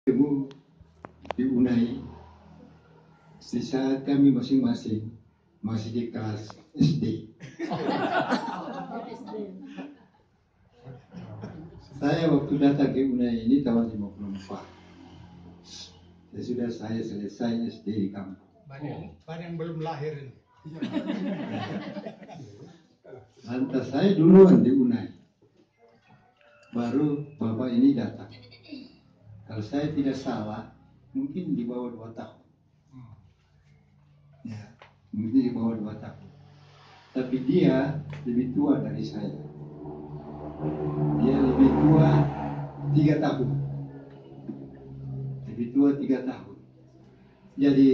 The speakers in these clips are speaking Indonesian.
Temu di Unai di saat kami masing-masing masih di kelas SD. Saya waktu datang ke Unai ini tahun 54. Ya sudah saya selesai SD di kampung. Banyak, banyak yang belum lahir ini. Lantas saya duluan di Unai. Baru bapak ini datang. Kalau saya tidak salah, mungkin di bawah dua tahun. Ya, mungkin di bawah dua tahun. Tapi dia lebih tua dari saya. Dia lebih tua tiga tahun. Lebih tua tiga tahun. Jadi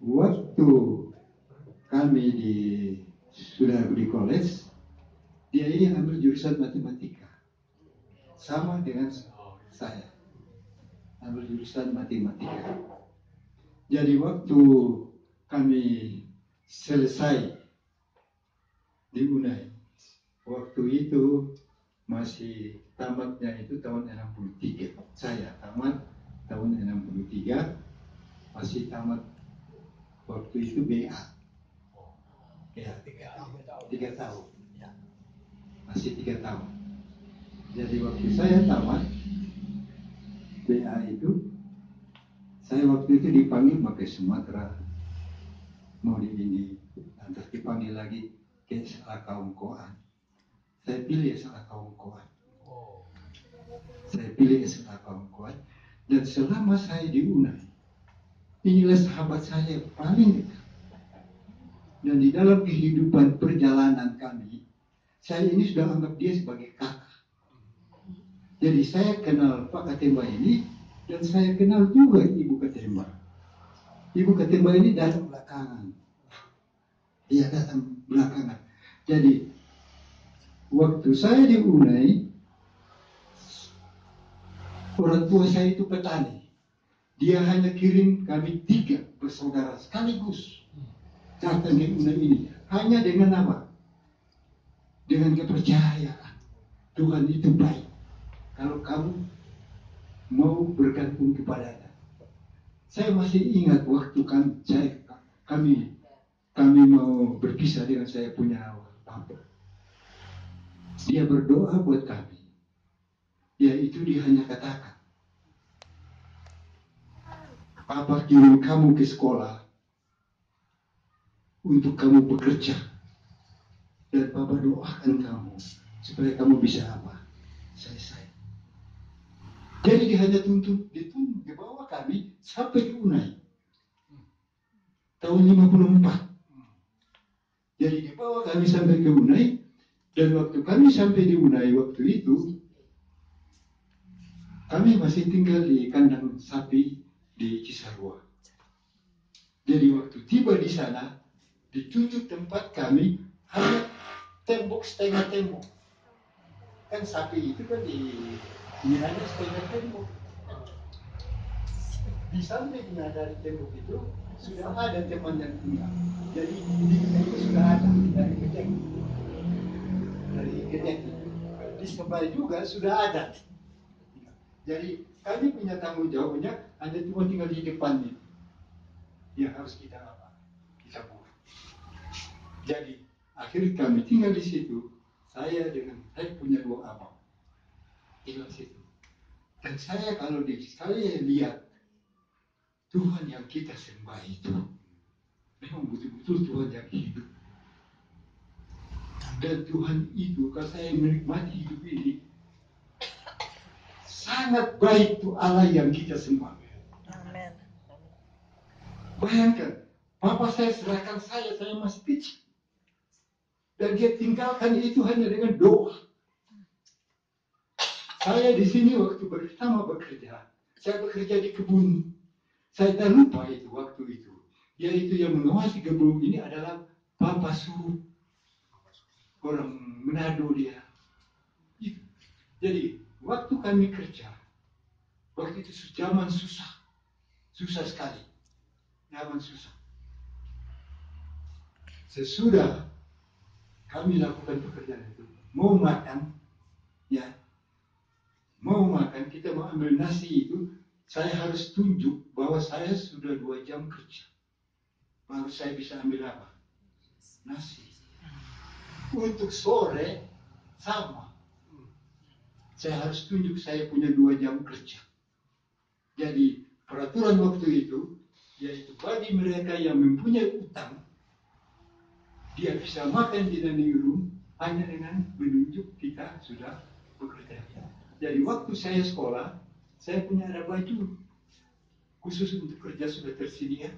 waktu kami di sudah di college, dia ini ambil jurusan matematika, sama dengan ambil jurusan matematika. Jadi waktu kami selesai di Unai, waktu itu masih tamatnya itu tahun 63. Saya tamat tahun 63, masih tamat waktu itu BA. Ya, Tiga tahun. tiga tahun. Masih tiga tahun. Jadi waktu saya tamat BA itu, saya waktu itu dipanggil pakai Sumatera, mau di ini, lantas dipanggil lagi ke salah kaum koan. Saya pilih salah kaum koan. Saya pilih salah kaum koan. Dan selama saya di Unai, inilah sahabat saya paling dekat. Dan di dalam kehidupan perjalanan kami, saya ini sudah anggap dia sebagai kakak. Jadi saya kenal Pak Katemba ini, dan saya kenal juga Ibu Katemba. Ibu Katemba ini datang belakangan. Dia datang belakangan. Jadi, waktu saya di Unai, orang tua saya itu petani. Dia hanya kirim kami tiga bersaudara sekaligus datang ke Unai ini. Hanya dengan apa? Dengan kepercayaan. Tuhan itu baik. Kalau kamu mau bergantung kepadanya. Saya masih ingat waktu kan saya kami kami mau berpisah dengan saya punya papa. Dia berdoa buat kami. Yaitu dia hanya katakan, Papa kirim kamu ke sekolah untuk kamu bekerja. Dan Papa doakan kamu supaya kamu bisa apa? Selesai. Jadi dia hanya tuntut, dituntut di bawah kami sampai ke Unai. Tahun 54. Jadi di bawah kami sampai ke Unai. Dan waktu kami sampai di Unai waktu itu, kami masih tinggal di kandang sapi di Cisarua. Jadi waktu tiba di sana, ditunjuk tempat kami hanya tembok setengah tembok. Kan sapi itu kan di ini hanya setengah tembok. Di sampingnya dari tembok itu sudah ada teman yang tinggal. Jadi di itu sudah ada dari gedek. Dari gedek itu. Di sebelah juga sudah ada. Jadi kami punya tanggung jawabnya hanya cuma tinggal di depan ini. Ya harus kita apa? Kita buat. Jadi akhirnya kami tinggal di situ. Saya dengan saya punya dua abang di situ. Dan saya kalau di saya lihat Tuhan yang kita sembah itu memang betul-betul Tuhan yang hidup. Dan Tuhan itu kalau saya menikmati hidup ini sangat baik tuh Allah yang kita sembah. Amin. Bayangkan, Papa saya serahkan saya, saya masih kecil. Dan dia tinggalkan itu hanya dengan doa. Saya di sini waktu pertama bekerja, saya bekerja di kebun. Saya tak lupa itu waktu itu. Yaitu yang mengawasi kebun ini adalah Papa Suruh. Orang Manado dia. Jadi, waktu kami kerja, waktu itu zaman susah. Susah sekali. Zaman susah. Sesudah kami lakukan pekerjaan itu, mau makan, ya, mau makan, kita mau ambil nasi itu, saya harus tunjuk bahwa saya sudah dua jam kerja. Baru saya bisa ambil apa? Nasi. Untuk sore, sama. Saya harus tunjuk saya punya dua jam kerja. Jadi peraturan waktu itu, yaitu bagi mereka yang mempunyai utang, dia bisa makan di dining room hanya dengan menunjuk kita sudah bekerja. Jadi waktu saya sekolah, saya punya ada baju khusus untuk kerja sudah tersedia.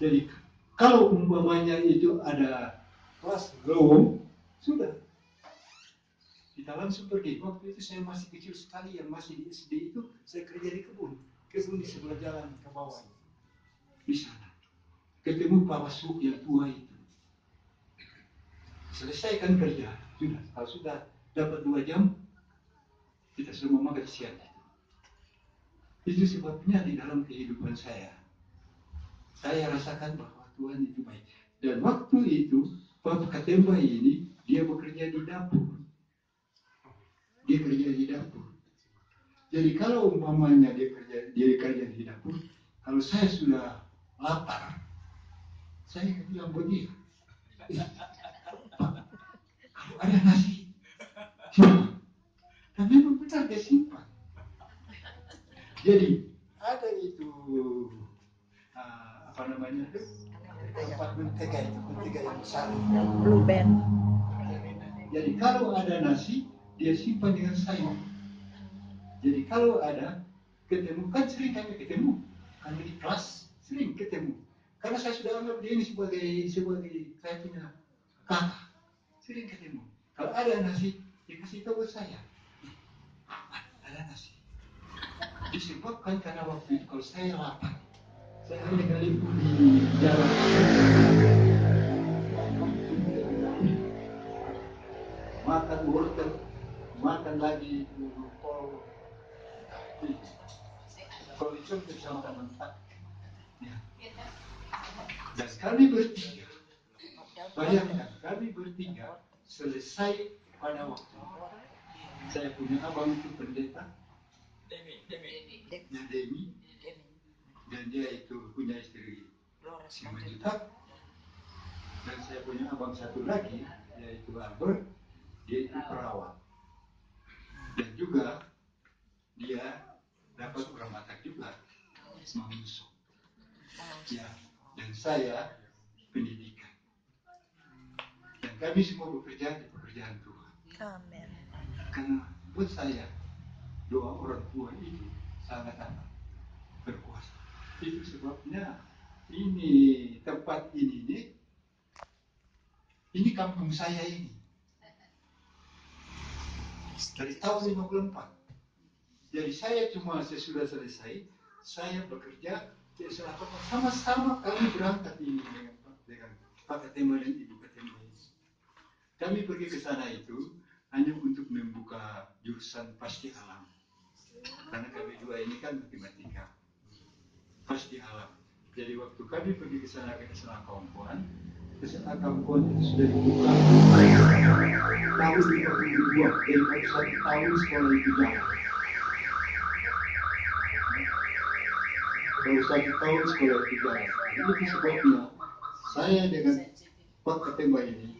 Jadi kalau umpamanya itu ada kelas lowong, sudah kita langsung pergi. Waktu itu saya masih kecil sekali, yang masih di SD itu saya kerja di kebun, kebun di sebelah jalan ke bawah di sana. Ketemu Pak Masuk yang tua itu. Selesaikan kerja, sudah. Kalau sudah dapat dua jam, kita semua makan siang. Itu sebabnya di dalam kehidupan saya, saya rasakan bahwa Tuhan itu baik. Dan waktu itu, Bapak Katemba ini, dia bekerja di dapur. Dia kerja di dapur. Jadi kalau umpamanya dia kerja dia kerja di dapur, kalau saya sudah lapar, saya bilang buat dia, Pak, ada nasi. Dan memang benar dia simpan. Jadi ada itu uh, apa namanya itu tempat mentega itu mentega yang besar. Blue band. Jadi kalau ada nasi, dia simpan dengan sayur. Jadi kalau ada ketemu kan sering kami ketemu, kami di kelas sering ketemu. Karena saya sudah anggap dia ini sebagai sebagai saya punya kakak, sering ketemu. Kalau ada nasi, dia kasih tahu saya. Ada nasi. Disebabkan karena waktu itu kalau saya lapar, saya hanya kali di jalan. Makan wortel, makan lagi kol, kol itu bisa makan mentah. Ya. Dan kami bertiga, bayangkan kami bertiga selesai pada waktu. Saya punya abang itu pendeta, ya Demi, dan dia itu punya istri. Si Majuta, dan saya punya abang satu lagi, yaitu Albert, dia itu perawat. Dan juga dia dapat orang Batak juga. Mengusung. Ya, dan saya pendidikan. Dan kami semua bekerja di pekerjaan Tuhan. Amin. Karena buat saya doa orang tua itu sangat amat berkuasa. Itu sebabnya ini tempat ini nih, ini kampung saya ini. Dari tahun 54. Jadi saya cuma sesudah selesai, saya bekerja sama-sama kami berangkat ini dengan dengan Pak Ketema dan Ibu Ketema ini. Kami pergi ke sana itu hanya untuk membuka jurusan pasti alam. Karena kami dua ini kan matematika. Pasti alam. Jadi waktu kami pergi ke sana ke sana kawan Ke sana kawan itu sudah dibuka tahun 52 dan baru satu tahun sekolah itu jalan. Baru satu tahun sekolah itu jalan. Itu sebabnya saya dengan Pak Ketemba ini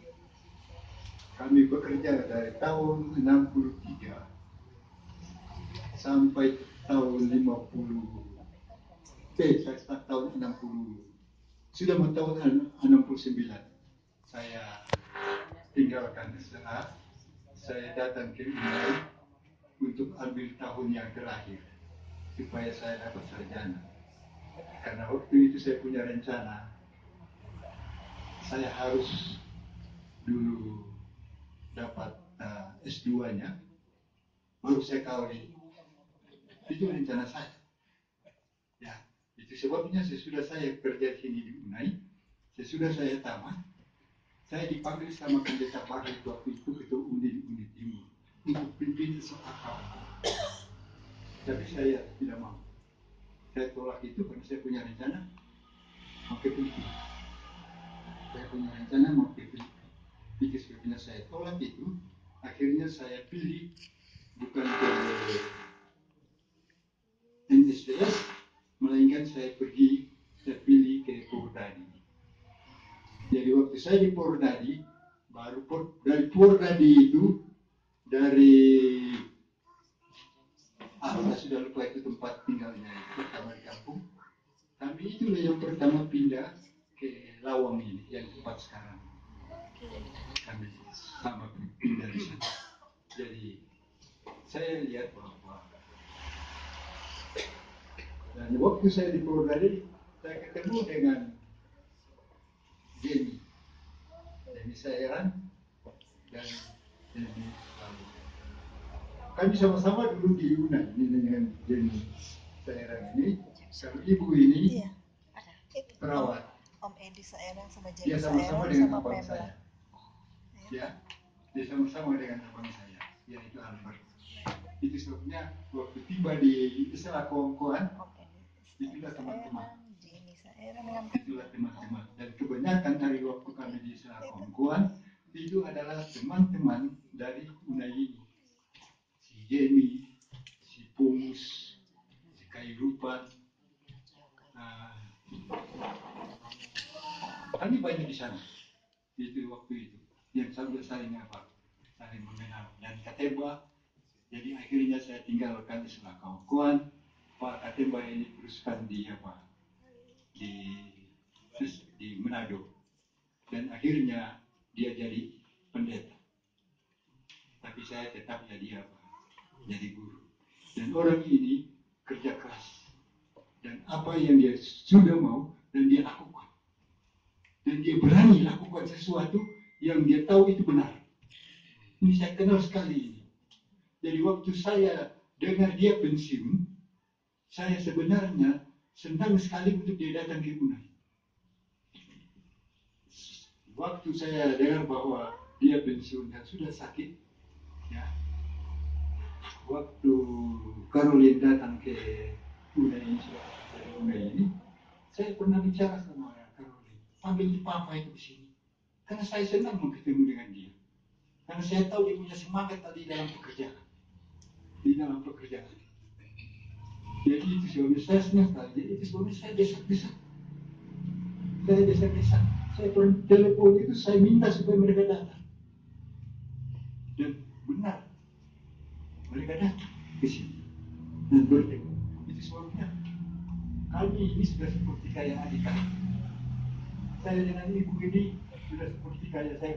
kami bekerja dari tahun 63 sampai tahun 50 eh saya start tahun 60 sudah mau tahun 69 saya tinggalkan setelah saya datang ke Inai untuk ambil tahun yang terakhir supaya saya dapat sarjana. Karena waktu itu saya punya rencana. Saya harus dulu dapat uh, S2-nya, baru saya kawin. Itu rencana saya. Ya, itu sebabnya sesudah saya kerja di sini di Unai, sesudah saya tamat, saya dipanggil sama pendeta baru waktu itu ketua Uni di Uni Timur untuk pimpin seakal. Tapi saya tidak mau. Saya tolak itu karena saya punya rencana mau ke. Saya punya rencana mau ke Itu sebabnya saya tolak itu, akhirnya saya pilih bukan ke NSDS, melainkan saya pergi, saya pilih ke Purdadi. Jadi waktu saya di Purdadi, baru Pur- dari Purdadi itu, dari ah saya sudah lupa itu tempat tinggalnya itu pertama di kampung. Kami itulah yang pertama pindah ke Lawang ini, yang tempat sekarang. Kami sama sana. Jadi saya lihat bahwa dan waktu saya di Purwodadi, saya ketemu dengan Jenny, Jenny Saeran dan Jenny Lalu. Kami sama-sama dulu di Yunan ini dengan Jenny Saeran ini. Kalau ibu ini Iya, perawat, Om Edi Saerang sama dia Jenny sama-sama Saerang dengan sama abang saya. Ya, dia sama-sama dengan abang saya, yaitu Albert. Itu sebabnya waktu tiba di Isla Kongkoan, Itulah teman-teman. Itulah teman-teman. Dan kebanyakan dari waktu kami di Selakongkuan itu adalah teman-teman dari Unai ini. Si Jenny, si Pumus, si Kairupan. Nah, kami banyak di sana. Itu waktu itu yang sambil saling apa? Saling mengenal. Dan Katemba jadi akhirnya saya tinggalkan di Selakongkuan Pak Katemba ini teruskan di apa? Di di Manado. Dan akhirnya dia jadi pendeta. Tapi saya tetap jadi apa? Jadi guru. Dan orang ini kerja keras. Dan apa yang dia sudah mau dan dia lakukan. Dan dia berani lakukan sesuatu yang dia tahu itu benar. Ini saya kenal sekali. Jadi waktu saya dengar dia pensiun saya sebenarnya senang sekali untuk dia datang ke Unai. Waktu saya dengar bahwa dia pensiun dan sudah sakit, ya, waktu Caroline datang ke Unai ini, saya pernah bicara sama Caroline, ambil di papa itu di sini, karena saya senang ketemu dengan dia, karena saya tahu dia punya semangat tadi dalam pekerjaan, di dalam pekerjaan. Jadi itu sebabnya saya senang sekali. Jadi itu sebabnya saya desak-desak. Saya desak-desak. Saya telepon itu saya minta supaya mereka datang. Dan benar. Mereka datang ke sini. Dan bertemu. Itu sebabnya kami ini sudah seperti kayak adik kami. Saya dengan ibu ini sudah seperti kayak saya.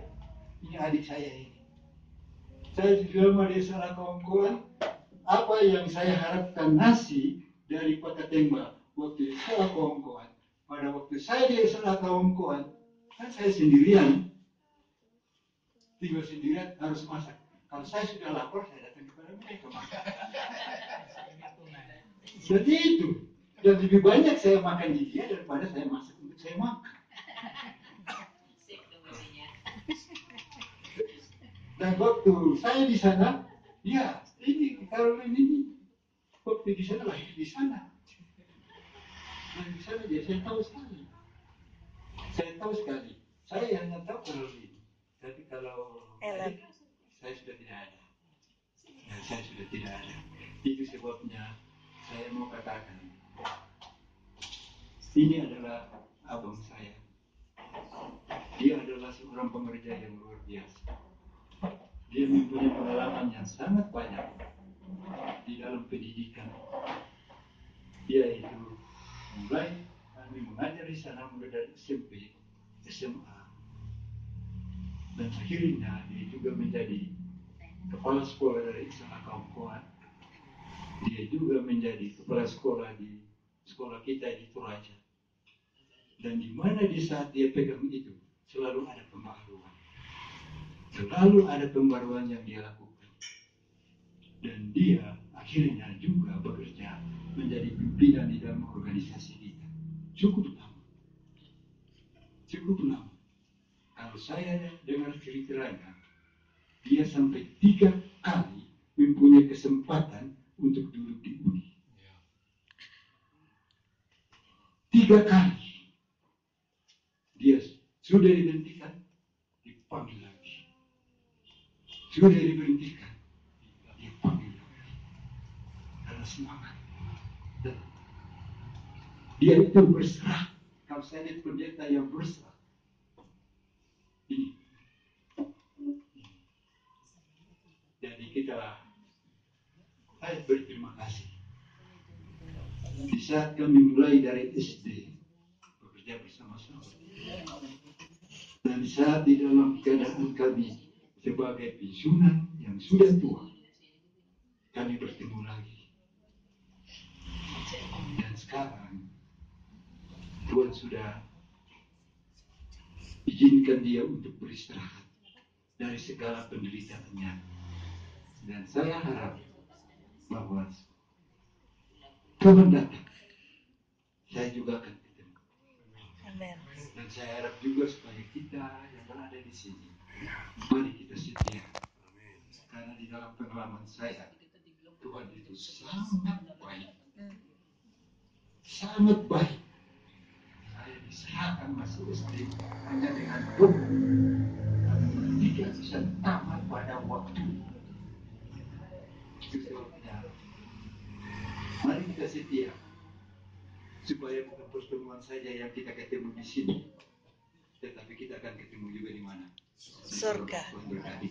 Ini adik saya ini. Saya di salah kawan apa yang saya harapkan nasi dari kota Tembak waktu sekolah kawan pada waktu saya di sekolah kawan kan saya sendirian tinggal sendirian harus masak kalau saya sudah lapar saya datang kepada mereka makan jadi itu dan lebih banyak saya makan di dia daripada saya masak untuk saya makan dan waktu saya di sana ya ini Caroline ini waktu di sana lahir di sana. Dan di sana dia saya tahu sekali. Saya tahu sekali. Saya hanya tahu Caroline tapi kalau Ellen. saya sudah tidak ada. Dan saya sudah tidak ada. Itu sebabnya saya mau katakan ini adalah abang saya. Dia adalah seorang pengerja yang luar biasa dia mempunyai pengalaman yang sangat banyak di dalam pendidikan. Dia itu mulai kami mengajar di sana mulai dari SMP, SMA, dan akhirnya dia juga menjadi kepala sekolah dari kaum kuat. Dia juga menjadi kepala sekolah di sekolah kita di Toraja. Dan di mana di saat dia pegang itu selalu ada pembaharuan. Selalu ada pembaruan yang dia lakukan. Dan dia akhirnya juga bekerja menjadi pimpinan di dalam organisasi kita. Cukup lama. Cukup lama. Kalau saya dengar ceritanya, dia sampai tiga kali mempunyai kesempatan untuk duduk di uni. Tiga kali. Dia sudah dihentikan, dipanggil sudah diberhentikan. Dia panggil Dalam semangat. Dan dia itu berserah. Kalau saya lihat pendeta yang berserah. Ini. Jadi kita saya berterima kasih. Di saat kami mulai dari SD, bekerja bersama-sama. Dan di saat di dalam keadaan kami sebagai pensiunan yang sudah tua, kami bertemu lagi. Dan sekarang Tuhan sudah izinkan dia untuk beristirahat dari segala penderitaannya. Dan saya harap bahwa kapan datang, saya juga akan ketemu. Dan saya harap juga supaya kita yang berada di sini, mari kita setia. Karena di dalam pengalaman saya, Tuhan itu sangat baik. Sangat baik. Saya diserahkan masuk SD hanya dengan. Dan tidak bisa tamat pada waktu. Itu mari kita setia supaya bukan pertemuan saja yang kita ketemu di sini, tetapi kita akan ketemu juga di mana? Di